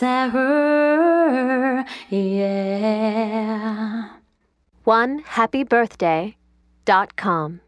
Sarah, Yeah. One happy birthday dot com.